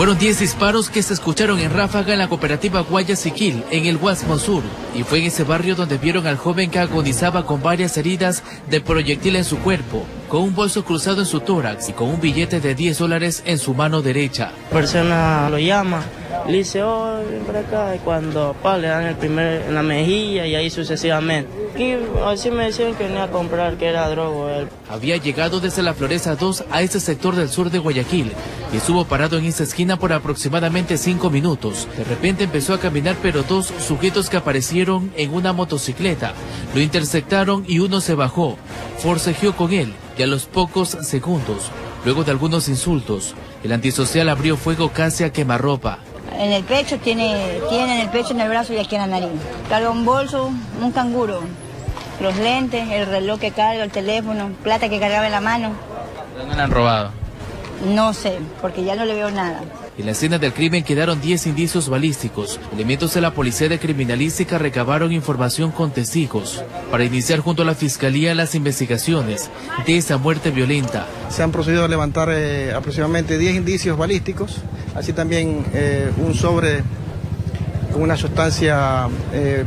Fueron 10 disparos que se escucharon en ráfaga en la cooperativa Guaya Siquil, en el Guasmo Sur, y fue en ese barrio donde vieron al joven que agonizaba con varias heridas de proyectil en su cuerpo, con un bolso cruzado en su tórax y con un billete de 10 dólares en su mano derecha. La persona lo llama, le dice, oh, ven para acá, y cuando pa, le dan el primer en la mejilla y ahí sucesivamente. Y así me decían que venía a comprar, que era drogo él. Había llegado desde la Floresta 2 a este sector del sur de Guayaquil y estuvo parado en esa esquina por aproximadamente cinco minutos. De repente empezó a caminar, pero dos sujetos que aparecieron en una motocicleta lo interceptaron y uno se bajó, forcejeó con él y a los pocos segundos, luego de algunos insultos, el antisocial abrió fuego casi a quemarropa. En el pecho tiene, tiene en el pecho, en el brazo y aquí en la nariz. Carga un bolso, un canguro, los lentes, el reloj que carga, el teléfono, plata que cargaba en la mano. ¿Dónde la han robado? No sé, porque ya no le veo nada. En la escena del crimen quedaron 10 indicios balísticos. Elementos de la Policía de Criminalística recabaron información con testigos para iniciar junto a la Fiscalía las investigaciones de esa muerte violenta. Se han procedido a levantar eh, aproximadamente 10 indicios balísticos, así también eh, un sobre con una sustancia, eh,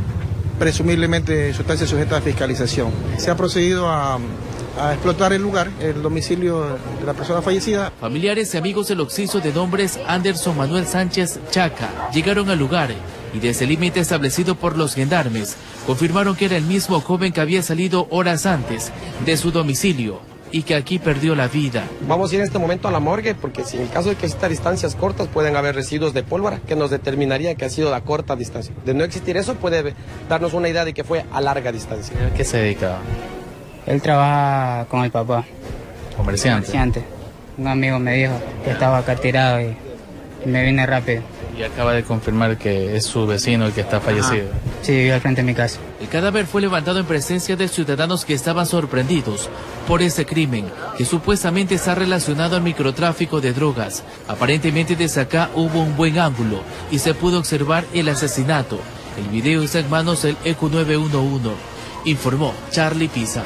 presumiblemente sustancia sujeta a fiscalización. Se ha procedido a a explotar el lugar, el domicilio de la persona fallecida. Familiares y amigos del occiso de nombres Anderson Manuel Sánchez Chaca llegaron al lugar y desde el límite establecido por los gendarmes confirmaron que era el mismo joven que había salido horas antes de su domicilio y que aquí perdió la vida. Vamos a ir en este momento a la morgue porque si en caso de que existan distancias cortas pueden haber residuos de pólvora que nos determinaría que ha sido a corta distancia. De no existir eso puede darnos una idea de que fue a larga distancia. ¿A qué se dedicaba? Él trabaja con el papá. Comerciante. Comerciante. Un amigo me dijo que estaba acá tirado y me vine rápido. Y acaba de confirmar que es su vecino el que está fallecido. Sí, vive al frente de mi casa. El cadáver fue levantado en presencia de ciudadanos que estaban sorprendidos por ese crimen, que supuestamente está relacionado al microtráfico de drogas. Aparentemente desde acá hubo un buen ángulo y se pudo observar el asesinato. El video está en manos del EQ911, informó Charlie Pisa.